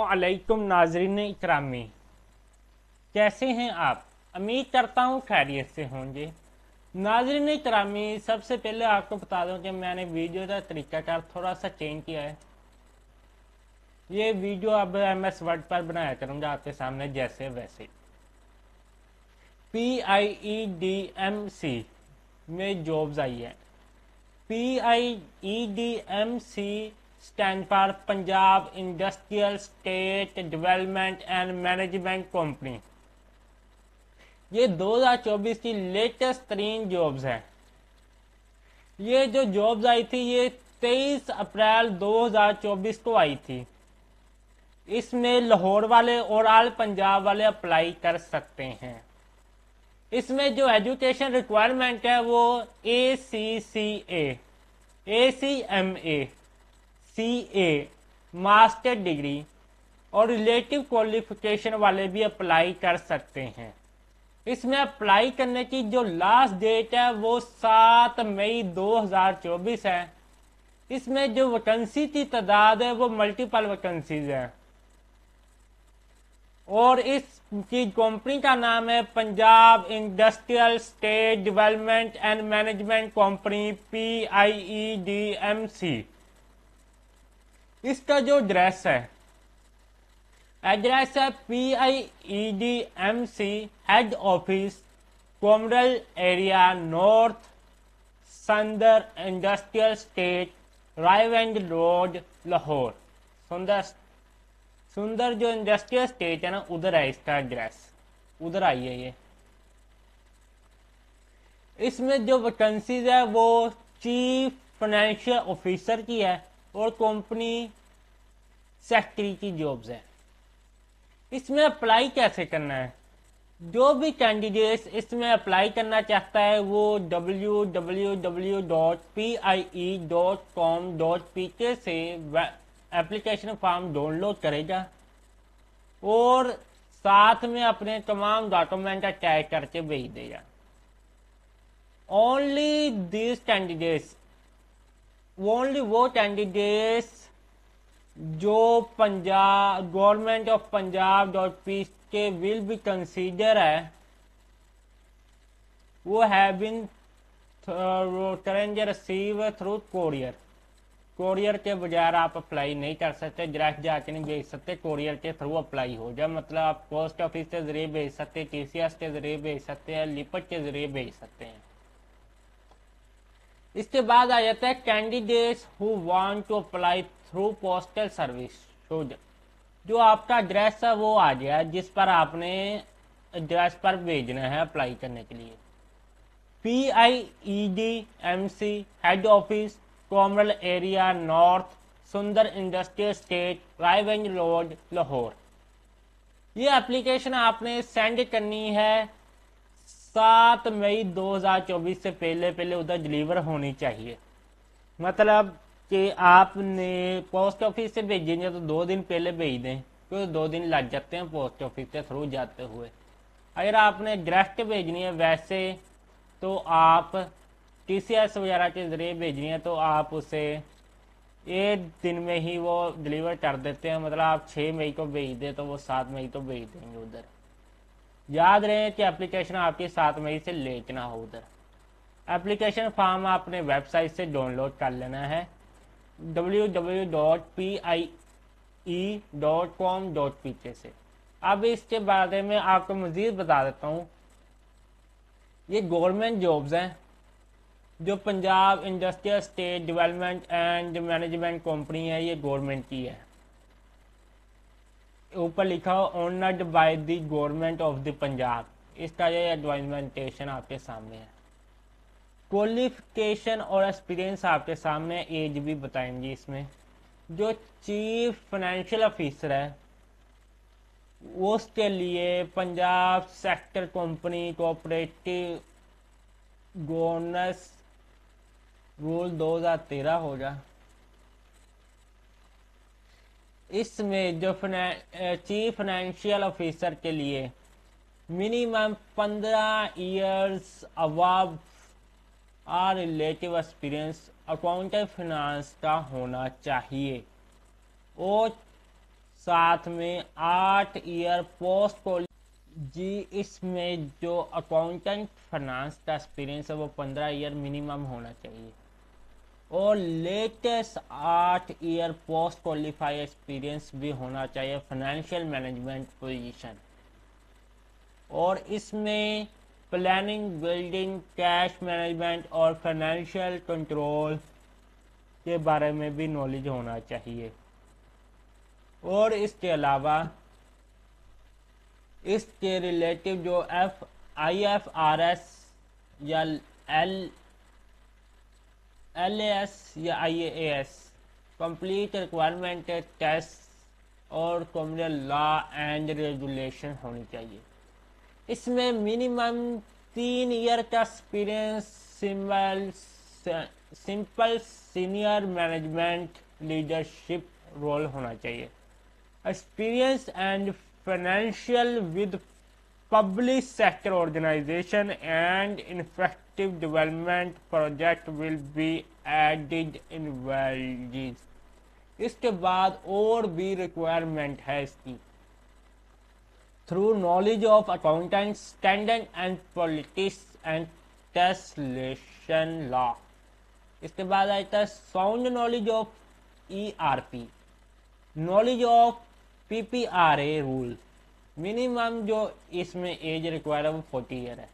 वालेकुम नाजरीन इकरामी। कैसे हैं आप? उम्मीद करता हूँ खैरियत से होंगे। नाजरीन इकरामी, सबसे पहले आपको बता दूँ कि मैंने वीडियो का तरीकाकार थोड़ा सा चेंज किया है। ये वीडियो अब एम एस वर्ड पर बनाया करूँगा आपके सामने जैसे वैसे। P I E D M C में जॉब्स आई है। P I E D M C stand for Punjab industrial state development and management company ये 2024 की लेटेस्ट तरीन जॉब्स है। ये जो जॉब्स आई थी, ये 23 अप्रैल 2024 को आई थी। इसमें लाहौर वाले और आल पंजाब वाले अप्लाई कर सकते हैं। इसमें जो एजुकेशन रिक्वायरमेंट है, वो A C C A A C M A C A master degree और रिलेटिव क्वालिफिकेशन वाले भी अप्लाई कर सकते हैं। इसमें अप्लाई करने की जो लास्ट डेट है, वो सात मई 2024 है। इसमें जो वैकेंसी की तादाद है, वो मल्टीपल वैकेंसीज है। और इस की कंपनी का नाम है Punjab industrial state development and management company P I E D M C इसका जो एड्रेस है एड्रेस है P I E D M C head office commercial area north Sundar industrial state Raiwind road Lahore Sundar Sundar जो industrial state है ना, उधर है इसका एड्रेस उधर आई है ये. इसमें जो वैकेंसीज है, वो चीफ फाइनेंशियल ऑफिसर की है. और कंपनी सेक्रेटरी की जॉब्स हैं। इसमें अप्लाई कैसे करना है? जो भी कैंडिडेट इसमें अप्लाई करना चाहता है वो www.pie.com.pk से एप्लीकेशन फॉर्म डाउनलोड करेगा और साथ में अपने तमाम डॉक्यूमेंट अटैच करके भेज देगा। ओनली दिस कैंडिडेट्स ओनली वो कैंडिडेट्स जो Punjab government of Punjab dot P K will be consider है, वो हैव बीन करेंगे रिसीव थ्रू कोरियर कोरियर के बगैर आप अप्लाई नहीं कर सकते डायरेक्ट जाके नहीं भेज सकते कोरियर के थ्रू अप्लाई हो जाए। मतलब आप पोस्ट ऑफ़िस के ज़रिए भेज सकते टी सी एस के ज़रिए भेज सकते हैं लिपट के ज़रिए भेज सकते हैं। इसके बाद आ जाता है candidates who want to apply through postal service जो आपका एड्रेस है वो आ गया जिस पर आपने एड्रेस पर भेजना है अप्लाई करने के लिए. P I E D M C head office commercial area north Sundar industrial state Raiganj road Lahore ये एप्लीकेशन आपने सेंड करनी है सात मई 2024 से पहले पहले उधर डिलीवर होनी चाहिए। मतलब कि आपने पोस्ट ऑफ़िस से भेजेंगे तो दो दिन पहले भेज दें, क्योंकि दो दिन लग जाते हैं पोस्ट ऑफ़िस के थ्रू जाते हुए। अगर आपने डायरेक्ट भेजनी है वैसे तो आप टी सी एस वगैरह के ज़रिए भेजनी है तो आप उसे एक दिन में ही वो डिलीवर कर देते हैं। मतलब आप छः मई को भेज दें तो वो सात मई को भेज देंगे उधर। याद रहे कि एप्लीकेशन आपकी सात मई से लेट ना हो उधर। एप्लीकेशन फॉर्म आपने वेबसाइट से डाउनलोड कर लेना है। www.pie.com.pk से। अब इसके बारे में आपको मज़ीद बता देता हूँ। ये गवर्नमेंट जॉब्स हैं, जो Punjab industrial state development and management company है, ये गवर्नमेंट की है। ऊपर लिखा हो honoured by the government of the Punjab इसका ये एडवाइजमेंटेशन आपके सामने है। क्वालिफिकेशन और एक्सपीरियंस आपके सामने एज भी बताएँगे इसमें। जो चीफ फाइनेंशियल ऑफिसर है, उसके लिए Punjab sector company cooperative governance rule 2013 होगा इसमें जो चीफ फाइनेंशियल ऑफिसर के लिए मिनिमम पंद्रह years above or relative experience accountant finance का होना चाहिए। और साथ में आठ ईयर पोस्ट जी, इसमें जो अकाउंटेंट फाइनेंस का एक्सपीरियंस है, वो पंद्रह ईयर मिनिमम होना चाहिए। और लेटेस्ट आठ ईयर पोस्ट क्वालिफाई एक्सपीरियंस भी होना चाहिए फाइनेंशियल मैनेजमेंट पोजीशन और इसमें प्लानिंग बिल्डिंग कैश मैनेजमेंट और फाइनेंशियल कंट्रोल के बारे में भी नॉलेज होना चाहिए. और इसके अलावा, इसके रिलेटिव जो F I F R S या एल एल या I A S complete requirement test और कॉमनल लॉ एंड रेगुलेशन होनी चाहिए। इसमें मिनिमम तीन ईयर का experience simple simple senior management leadership role होना चाहिए। Experience and financial with public sector organization and effective development project will be added in values इसके बाद और भी रिक्वायरमेंट है इसकी through knowledge of accounting standard and politics and taxation law इसके बाद आता है sound knowledge of E R P knowledge of P P R A rule Minimum जो इसमें एज रिक्वायर है वो फोर्टी ईयर है।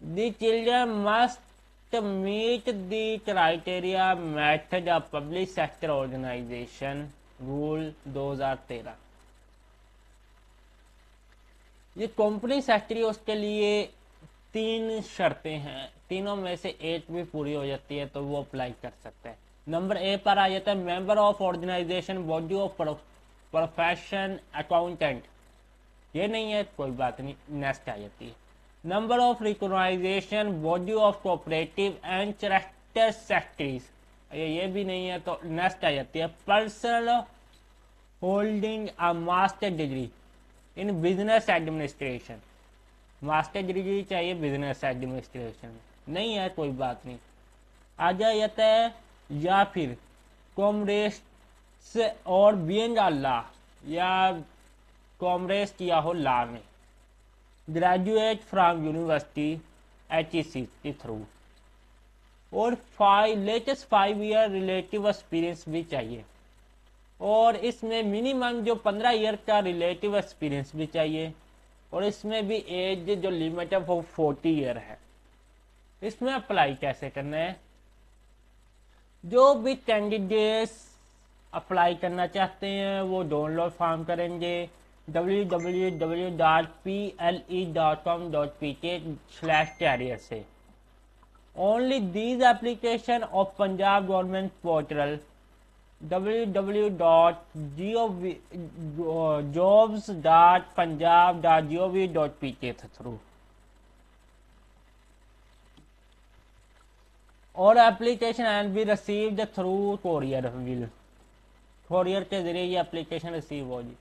The children must meet the criteria method of public sector organization rule 2013 ये कंपनी सेक्रेटरी उसके लिए तीन शर्तें हैं। तीनों में से एक भी पूरी हो जाती है तो वो अप्लाई कर सकते हैं। नंबर ए पर आ जाता है member of organization body of profession accountant ये नहीं है, कोई बात नहीं नेक्स्ट आ जाती है। Number of recognisation body of cooperative and chartered secretaries ये ये भी नहीं है तो नेक्स्ट आ जाती है। Personal holding a master degree in business administration master degree चाहिए बिज़नेस एडमिनिस्ट्रेशन नहीं है, कोई बात नहीं। आ जाता है या फिर कॉमरेस्ट और बीएन अल्लाह या कॉमरेस किया हो ला में graduate from university H E C के थ्रू और five latest five year relative experience भी चाहिए। और इसमें मिनिमम जो पंद्रह ईयर का रिलेटिव एक्सपीरियंस भी चाहिए। और इसमें भी एज जो लिमिट है वो फोर्टी ईयर है। इसमें अप्लाई कैसे करना है? जो भी कैंडिडेट्स अप्लाई करना चाहते हैं, वो डाउनलोड फॉर्म करेंगे www.ple.com.pk से। Only these application of Punjab government portal www.jobs.punjab.gov.pk through और application and be received through courier will courier के ज़रिए ये एप्लीकेशन रिसीव होगी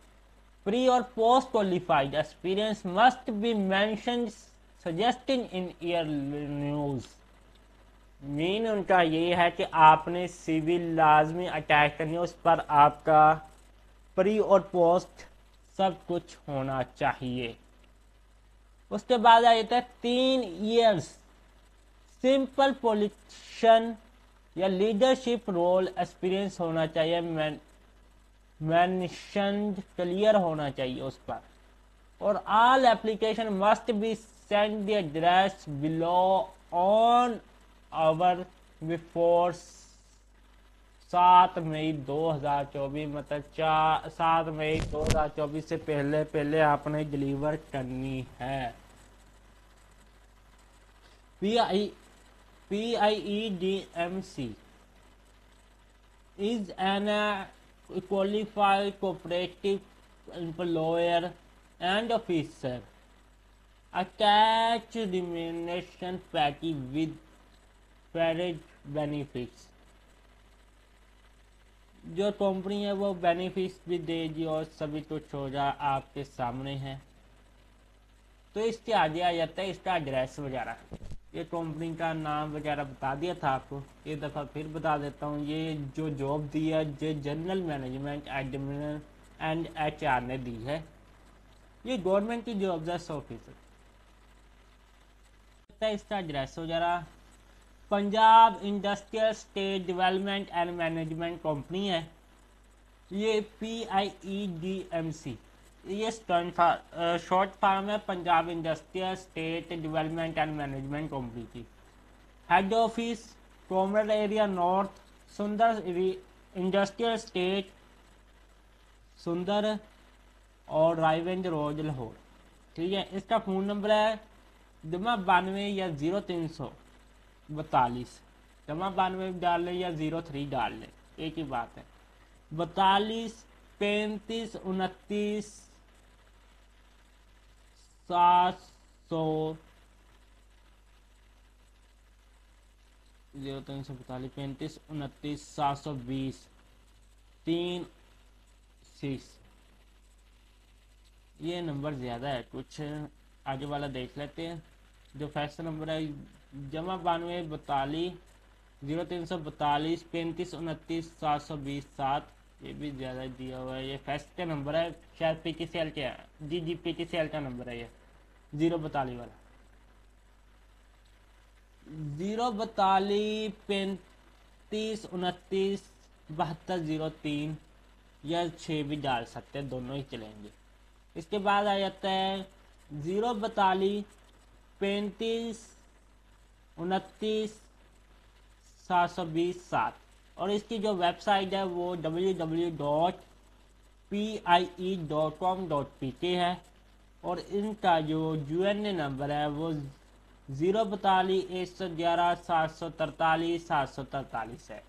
प्री और post qualified experience must be mention suggesting in year news mean उनका ये है कि आपने सिविल लाजमी अटैक करनी है, उस पर आपका प्री और पोस्ट सब कुछ होना चाहिए। उसके बाद आ जाता है तीन ईयर्स सिंपल पोलिशन या लीडरशिप रोल एक्सपीरियंस होना चाहिए मैंशन क्लियर होना चाहिए उस पर। और all application must be send the address below on hour before सात मई 2024 मतलब चार सात मई 2024 से पहले पहले आपने डिलीवर करनी है। P I P I E D M C is an qualified cooperative employer and officer attach remuneration package with paid benefits जो कंपनी है वो बेनिफिट्स भी देगी और सभी हो जाए आपके सामने है तो इसके आगे आ जाता है इसका एड्रेस वगैरह ये कंपनी का नाम वगैरह बता दिया था आपको? एक दफ़ा फिर बता देता हूँ, ये जो जॉब दी है जो general management admin and H R ने दी है। ये गवर्नमेंट की जॉब है सौ फ़ीसद इसका एड्रेस वगैरह Punjab industrial state development and management company है। ये P I E D M C ये शॉर्ट फार्म है Punjab industrial state development and management company की। Head office commercial area north Sundar industrial state Sundar और रायवेंज रोज लाहौर ठीक है, इसका phone number है जमा बानवे या ज़ीरो तीन सौ बतालीस जमा बानवे डाल लें या ज़ीरो थ्री डाल लें, एक ही बात है। बतालीस पैंतीस, उनतीस सात सौ ज़ीरो तीन सौ पैंतालीस, पैंतीस, उनतीस, सात सौ बीस, तीन सिक्स ये नंबर ज़्यादा है, कुछ आगे वाला देख लेते हैं। जो फैक्स नंबर है, जमा बानवे, बतालीस, ज़ीरो तीन सौ बतालीस, पैंतीस, उनतीस, सात सौ बीस, सात। ये भी ज़्यादा दिया हुआ है, ये फैक्स का नंबर है, शायद पी टी सी एल का G G P T C L का नंबर है ये। ज़ीरो बताली वाला। ज़ीरो बताली पैंतीस, उनतीस, बहत्तर, ज़ीरो तीन या छः भी डाल सकते हैं, दोनों ही चलेंगे। इसके बाद आ जाता है, ज़ीरो बताली पैंतीस, उनतीस, सात सौ बीस सात। और इसकी जो वेबसाइट है, वो W W dot P I E dot com dot P K है। और इनका जो यू एन ए नंबर है वो ज़ीरो बतालीस एक सौ ग्यारह सात सौ तरतालीस सात सौ तरतालीस है।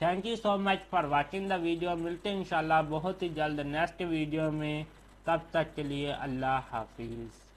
Thank you so much for watching the video मिलते हैं इंशाल्लाह बहुत ही जल्द नेक्स्ट वीडियो में। तब तक के लिए अल्लाह हाफिज़।